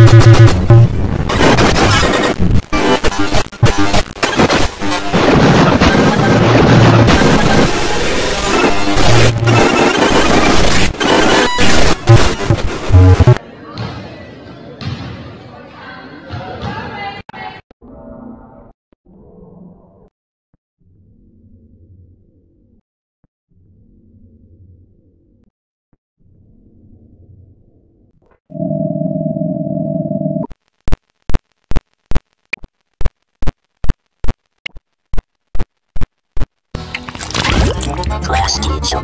Música Class teacher.